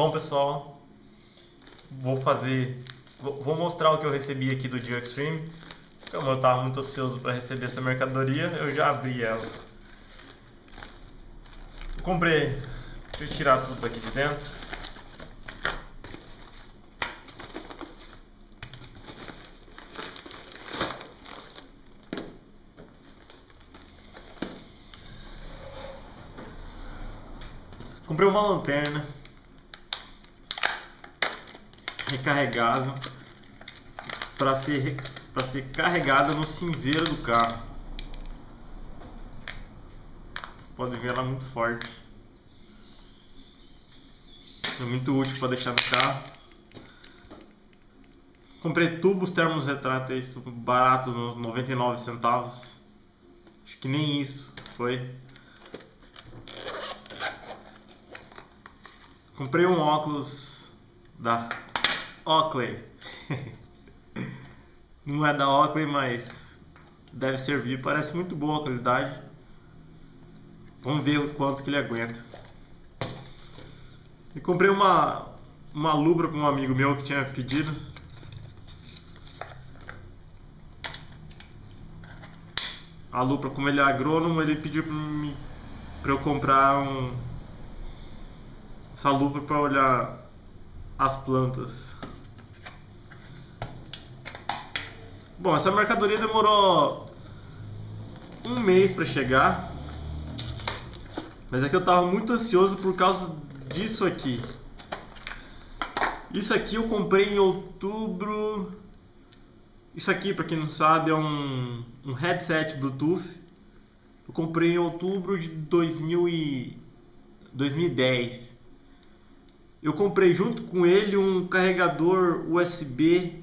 Bom pessoal, vou fazer, vou mostrar o que eu recebi aqui do Dio Extreme. Como eu estava muito ansioso para receber essa mercadoria, eu já abri ela. Eu comprei, deixa eu tirar tudo aqui de dentro. Comprei uma lanterna recarregável para ser para ser carregada no cinzeiro do carro. Vocês podem ver ela muito forte. É muito útil para deixar no carro. Comprei tubos termorretráteis barato, 99 centavos. Acho que nem isso foi. Comprei um óculos da Oakley. Não é da Oakley, mas deve servir. Parece muito boa a qualidade. Vamos ver o quanto que ele aguenta. E comprei uma, uma lubra para um amigo meu que tinha pedido. A lubra, como ele é agrônomo, ele pediu para eu comprar um essa lupa para olhar as plantas. Bom, essa mercadoria demorou um mês para chegar, mas é que eu estava muito ansioso por causa disso aqui. Isso aqui eu comprei em outubro. Isso aqui, para quem não sabe, é um, um headset Bluetooth. Eu comprei em outubro de 2000 e 2010 eu comprei junto com ele um carregador USB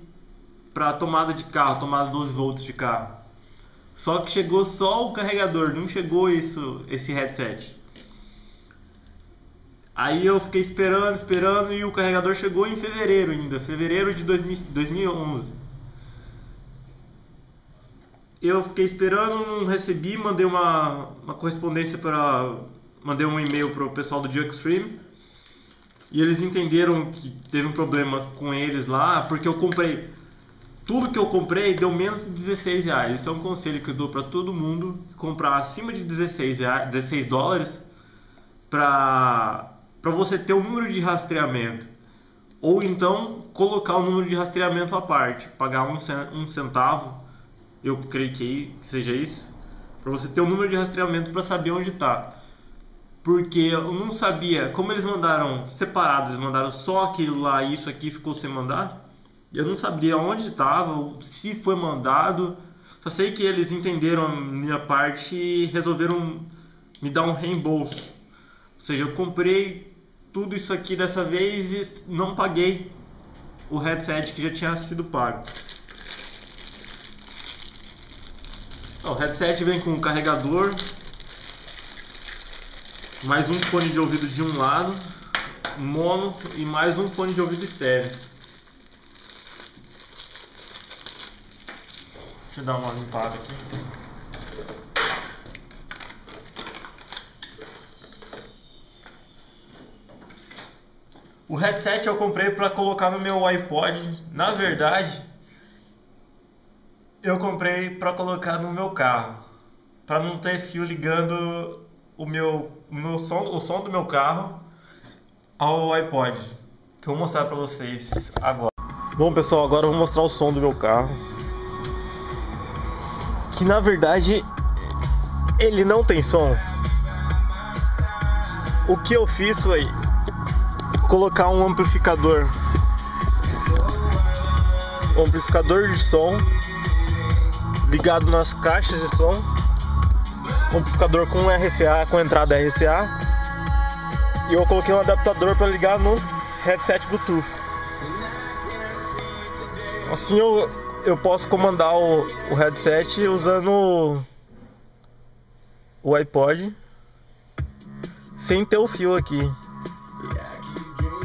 para tomada de carro, tomada 12 volts de carro. Só que chegou só o carregador, não chegou isso, esse headset. Aí eu fiquei esperando, esperando e o carregador chegou em fevereiro ainda, fevereiro de 2011. Eu fiquei esperando, não recebi, mandei uma, uma correspondência para mandei um e-mail para o pessoal do Extreme e eles entenderam que teve um problema com eles lá, porque eu comprei. Tudo que eu comprei deu menos de 16 reais. Isso é um conselho que eu dou para todo mundo: comprar acima de 16, reais, 16 dólares para você ter um número de rastreamento. Ou então colocar o número de rastreamento à parte, pagar um, um centavo, eu creio que seja isso, para você ter o um número de rastreamento para saber onde está porque eu não sabia, como eles mandaram separado, eles mandaram só aquilo lá e isso aqui ficou sem mandar, eu não sabia onde estava, se foi mandado, só sei que eles entenderam a minha parte e resolveram me dar um reembolso. Ou seja, eu comprei tudo isso aqui dessa vez e não paguei o headset que já tinha sido pago. O headset vem com carregador, mais um fone de ouvido de um lado, mono e mais um fone de ouvido estéreo. Deixa eu dar uma limpada aqui. O headset eu comprei para colocar no meu iPod. Na verdade, eu comprei para colocar no meu carro, para não ter fio ligando o meu, o meu som, o som do meu carro ao iPod, que eu vou mostrar para vocês agora. Bom, pessoal, agora eu vou mostrar o som do meu carro. Que na verdade ele não tem som. O que eu fiz foi colocar um amplificador um amplificador de som ligado nas caixas de som amplificador com RCA, com entrada RCA. E eu coloquei um adaptador para ligar no headset Bluetooth. Assim eu, eu posso comandar o, o headset usando o iPod sem ter o fio aqui.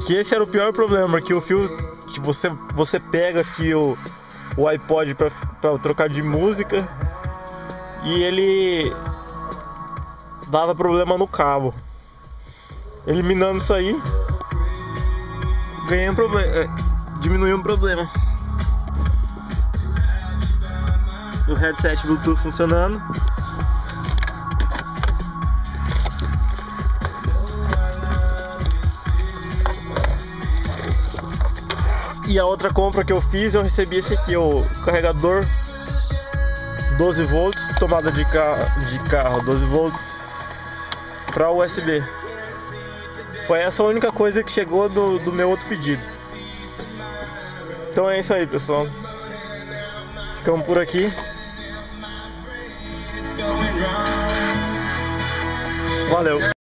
Que esse era o pior problema, que o fio que você, você pega aqui o, o iPod para trocar de música e ele dava problema no cabo. Eliminando isso aí, ganhei um problema, é, diminuiu um problema. O headset Bluetooth funcionando. E a outra compra que eu fiz, eu recebi esse aqui, o carregador 12 volts, tomada de, carro, de carro 12 volts para USB. Foi essa a única coisa que chegou do, do meu outro pedido. Então é isso aí, pessoal. Ficamos por aqui. Valeu!